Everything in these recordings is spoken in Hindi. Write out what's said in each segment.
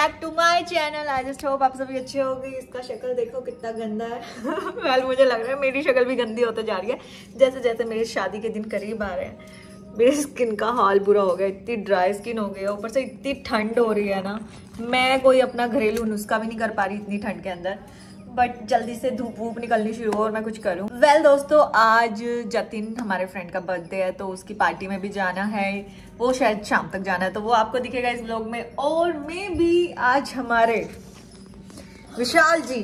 चैनल आई जस्ट होप आप सभी अच्छे होंगे। इसका शक्ल देखो कितना गंदा है। वेल मुझे लग रहा है मेरी शक्ल भी गंदी होते जा रही है। जैसे जैसे मेरी शादी के दिन करीब आ रहे हैं, मेरी स्किन का हाल बुरा हो गया, इतनी ड्राई स्किन हो गई है, ऊपर से इतनी ठंड हो रही है ना, मैं कोई अपना घरेलू नुस्खा भी नहीं कर पा रही इतनी ठंड के अंदर। बट जल्दी से धूप वूप निकलनी शुरू हो और मैं कुछ करूँ। वेल well, दोस्तों आज जतिन हमारे फ्रेंड का बर्थडे है तो उसकी पार्टी में भी जाना है। वो शायद शाम तक जाना है तो वो आपको दिखेगा इस ब्लॉग में। और मे भी आज हमारे विशाल जी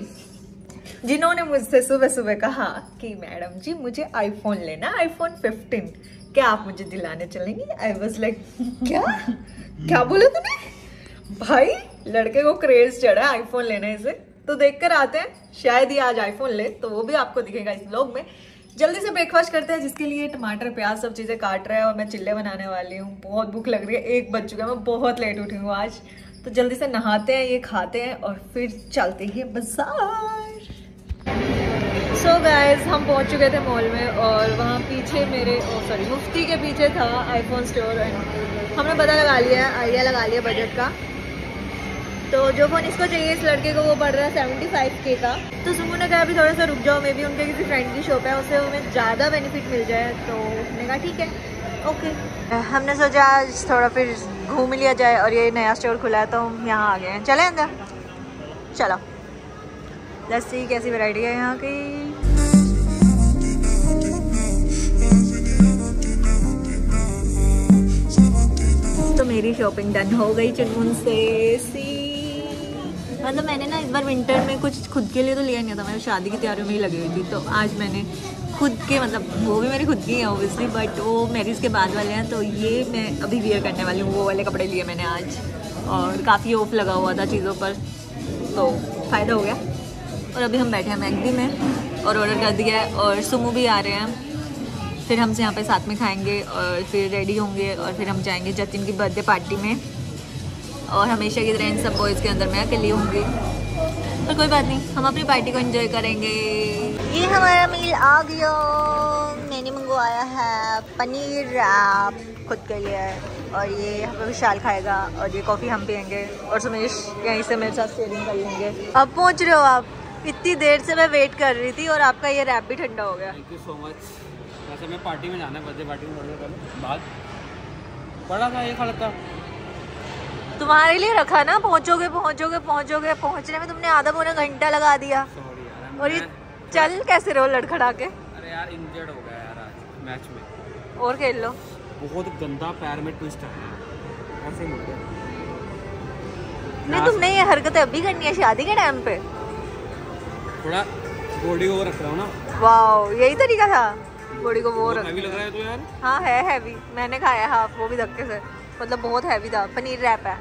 जिन्होंने मुझसे सुबह सुबह कहा कि मैडम जी मुझे आईफोन लेना आईफोन 15 क्या आप मुझे दिलाने चलेंगे? आई वॉज़ लाइक क्या? क्या बोला तूने? भाई लड़के को क्रेज चढ़ा आईफोन लेने से। तो देख कर आते हैं। शायद ही आज आईफोन ले तो वो भी आपको दिखेगा इस ब्लॉग में। जल्दी से ब्रेकफास्ट करते हैं, जिसके लिए टमाटर, प्याज सब चीज़ें काट रहे हैं और मैं चिल्ले बनाने वाली हूँ। बहुत भूख लग रही है, एक बज चुका है, मैं बहुत लेट उठी हूँ आज। तो जल्दी से नहाते हैं, ये खाते हैं और फिर चलते हैं बाज़ार। सो गाइस हम पहुँच चुके थे मॉल में और वहाँ पीछे मेरे सॉरी मुफ्ती के पीछे था आईफोन स्टोर हमने पता लगा लिया है आइडिया लगा लिया बजट का। तो जो फ़ोन इसको चाहिए इस लड़के को वो पड़ रहा है सेवेंटी फाइव के। का तो सुमू ने कहा, अभी थोड़ा सा रुक जाओ, मे भी उनके किसी फ्रेंड की शॉप है उससे हमें ज़्यादा बेनिफिट मिल जाए। तो उसने कहा, ठीक है ओके हमने सोचा, आज थोड़ा फिर घूम लिया जाए और ये नया स्टोर खुला है तो हम यहाँ आ गए हैं। चले अंदर? चलो। लस्सी कैसी वैरायटी है यहाँ की. तो मेरी शॉपिंग डन हो गई चुनमुन से। सी मतलब मैंने ना इस बार विंटर में कुछ खुद के लिए तो लिया नहीं था। मैं शादी की तैयारियों में ही लगी हुई थी। तो आज मैंने खुद के मतलब वो भी मेरी खुद की है ओबियसली बट वो मैरिज के बाद वाले हैं तो ये मैं अभी वियर करने वाली हूँ। वो वाले कपड़े लिए मैंने आज। और काफ़ी ऑफ़ लगा हुआ था चीज़ों पर। तो फ़ायदा हो गया। और अभी हम बैठे हैं मैगडी में, और ऑर्डर कर दिया है, और सुमू भी आ रहे हैं। फिर हमसे यहाँ पे साथ में खाएँगे, और फिर रेडी होंगे, और फिर हम जाएँगे जतिन की बर्थडे पार्टी में। और हमेशा की तरह इन सब बॉयज़ के अंदर मैं अकेली होंगी। पर कोई बात नहीं, हम अपनी पार्टी को एंजॉय करेंगे। ये हमारा मील आ गया। मैंने मंगवाया है पनीर रैप खुद के लिए। और ये हमें विशाल खाएगा और ये कॉफ़ी हम पियेंगे। और सुमेश यहीं से मेरे साथ शेयरिंग कर लेंगे। अब पहुँच रहे हो आप। इतनी देर से मैं वेट कर रही थी और आपका ये रैप भी ठंडा हो गया। थैंक यू सो मच वैसे मैं पार्टी में जाना है बर्थडे पार्टी में बाद। बड़ा था ये खड़ा तुम्हारे लिए रखा ना पहुंचोगे पहुंचोगे पहुंचोगे पहुँचने में तुमने आधा पौना घंटा लगा दिया। और ये चल कैसे रहो लड़खड़ा के अरे यार इंजर्ड हो गया यार आज मैच में। और खेल लो। बहुत गंदा पैर में ट्विस्ट है। ऐसे मुड़। गया नहीं तुमने ये हरकतें अभी करनी है शादी के टाइम पे? थोड़ा बॉडी को रख रहा हूँ ना। वाओ यही तरीका था। बॉडी को वो रख हैवी लग रहा है तो यार। हाँ है हैवी मैंने खाया हाफ़ वो भी धक्के से। मतलब बहुत हैवी था पनीर रैप है।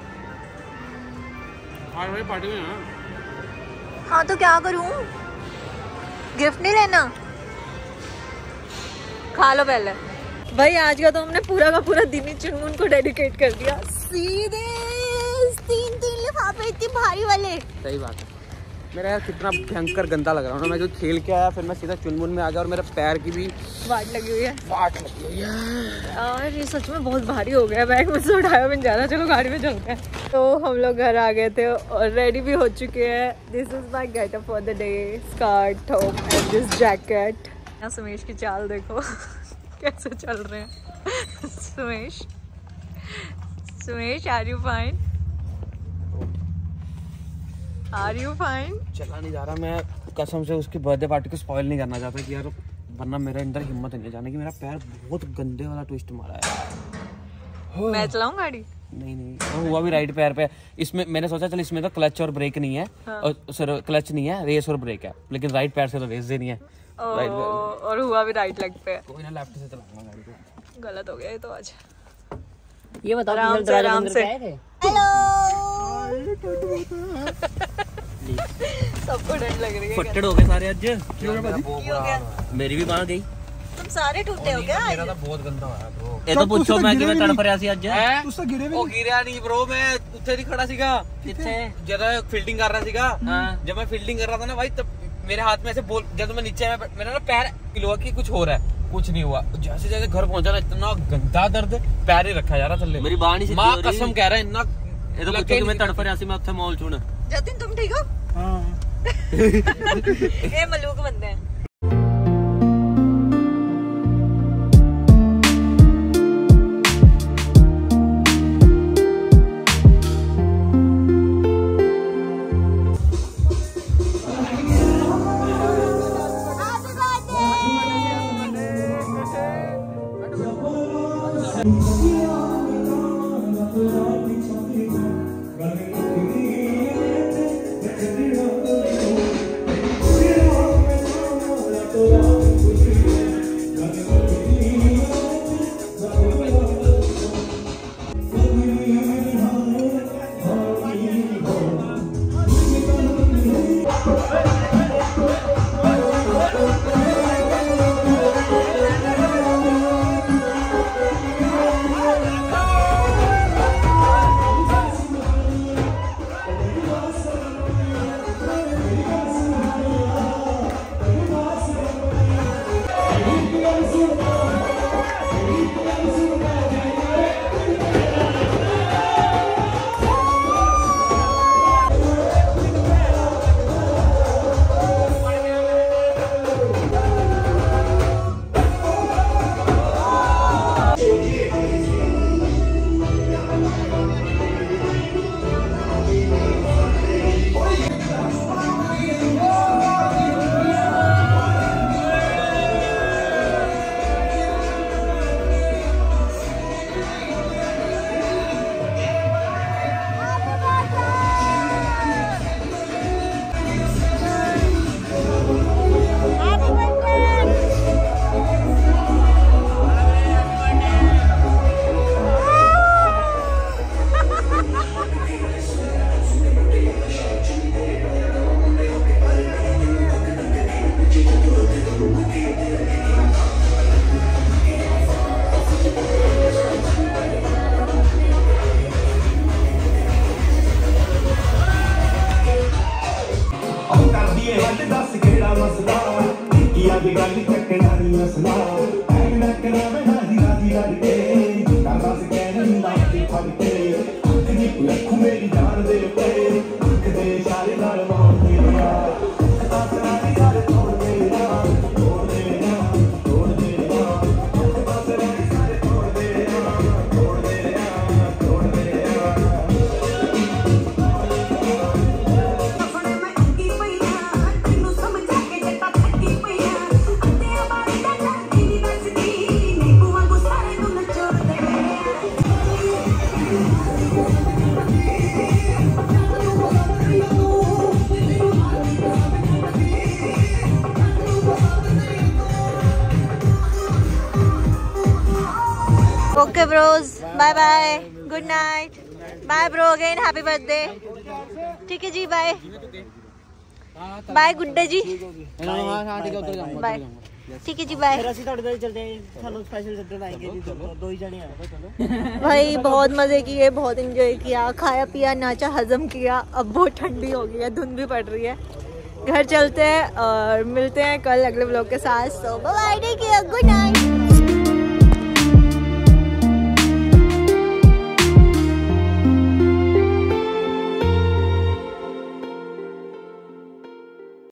आज भाई पार्टी में ना हाँ तो क्या करूँ? गिफ्ट नहीं लेना? खा लो पहले। भाई आज का तो हमने पूरा का पूरा दिन ही चुनमुन को डेडिकेट कर दिया। सीधे तीन तीन लिफाफे इतनी भारी वाले। सही बात है। मेरा यार कितना भयंकर गंदा लग रहा है। मैं जो खेल के आया फिर मैं सीधा चुनमुन में आ गया और मेरे पैर की भी वाट लगी हुई है। वाट लगी हुई है। और ये सच में बहुत भारी हो गया बैग मुझसे उठाया भी ज़्यादा चलो गाड़ी में चलते हैं। तो हम लोग घर आ गए थे और रेडी भी हो चुके हैं। This is my getup for the day skirt top and this jacket यहाँ सुमेश की चाल देखो। कैसे चल रहे हैं? Sumesh. Sumesh are you fine are you fine चला नहीं जा रहा मैं। कसम से उसकी बर्थडे पार्टी को स्पॉइल नहीं करना चाहता कि यार वरना मेरे अंदर हिम्मत नहीं है जाने की। मेरा पैर बहुत गंदे वाला ट्विस्ट मारा है। मैं चलाऊं गाड़ी? नहीं नहीं। और हुआ भी राइट पैर पे। इसमें मैंने सोचा चल इसमें तो क्लच और ब्रेक नहीं है। हाँ। और सर क्लच नहीं है रेस और ब्रेक है। लेकिन राइट पैर से तो रेस देनी है। राइट और हुआ भी राइट लेग पे। कोई ना लेफ़्ट से चलाऊँगा गाड़ी को। गलत हो गया ये तो आज। ये बताओ आराम से, आराम से। थे सबको डर लग रही है हो गए सारे आज। मेरी भी बाँध गई। तुम सारे टूटे हो क्या मेरा तो बहुत गंदा तो था ना भाई तब मेरे हाथ में ऐसे जब मैं नीचे मेरा ना पैर कुछ हो रहा है। कुछ नहीं हुआ। जैसे जैसे घर पहुँचा ना इतना गंदा दर्द पैर ही रखा जा रहा थल्ले। मेरी बाहर नहीं माँ कसम कह रहा है इतना ये तो पूछो कि मैं रहा सी मैं जतिन तुम ठीक हो? हाँ। ਇਹ ਮਲੂਕ ਬੰਦੇ ਆ ਮੇਰੀ ਜਾਨ ਦੇ ਉੱਤੇ। you, bros. Bye bye. Good night. Bye, bro. Again, happy birthday. ठीक है जी बाय बाय गुड्डा जी. बाय ठीक है जी बाय भाई बहुत मज़े किए बहुत इंजॉय किया। खाया पिया नाचा हजम किया। अब बहुत ठंडी हो गई है धुंध भी पड़ रही है। घर चलते हैं और मिलते हैं कल अगले ब्लॉग के साथ। सो बाय गुड नाइट